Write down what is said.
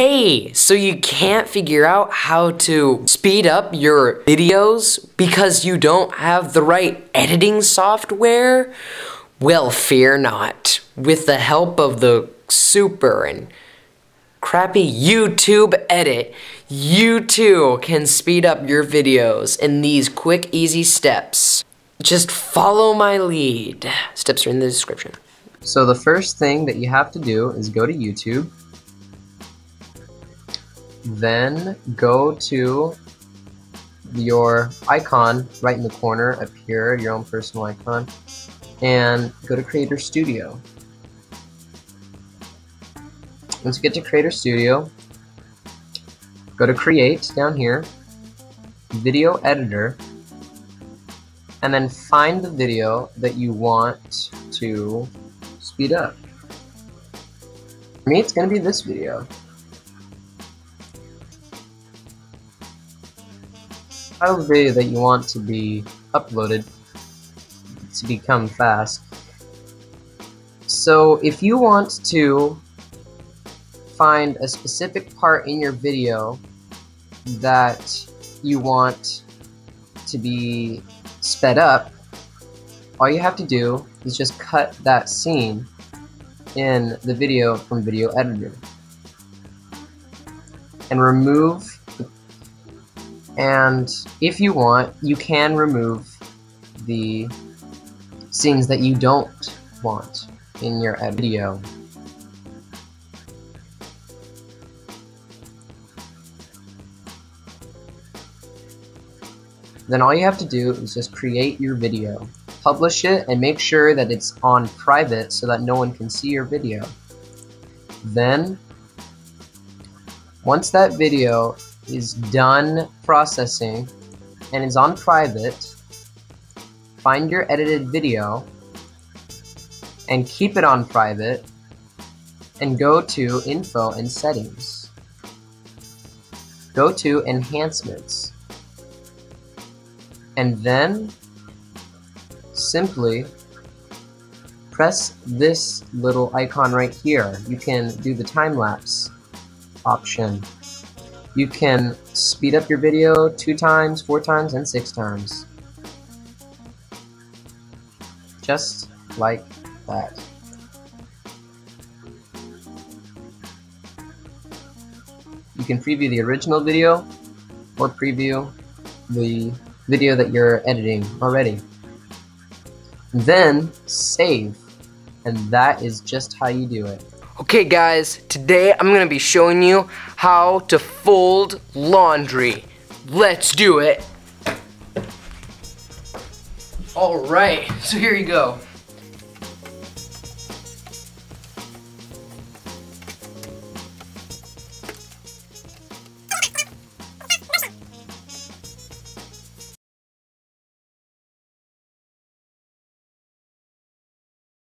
Hey, so you can't figure out how to speed up your videos because you don't have the right editing software? Well, fear not. With the help of the super and crappy YouTube edit, you too can speed up your videos in these quick, easy steps. Just follow my lead. Steps are in the description. So the first thing that you have to do is go to YouTube then go to your icon right in the corner up here, your own personal icon, and go to Creator Studio. Once you get to Creator Studio, go to Create down here, Video Editor, and then find the video that you want to speed up. For me, it's going to be this video. File video that you want to be uploaded to become fast. So if you want to find a specific part in your video that you want to be sped up, all you have to do is just cut that scene in the video from video editor and remove and if you want, you can remove the scenes that you don't want in your video. Then all you have to do is just create your video. Publish it and make sure that it's on private so that no one can see your video. Then, once that video is done processing and is on private, find your edited video and keep it on private and go to info and settings. Go to enhancements and then simply press this little icon right here. You can do the time lapse option you can speed up your video two times, four times, and six times. Just like that. You can preview the original video or preview the video that you're editing already. Then save, and that is just how you do it. Okay guys, today I'm gonna be showing you how to fold laundry. Let's do it. Alright, so here you go.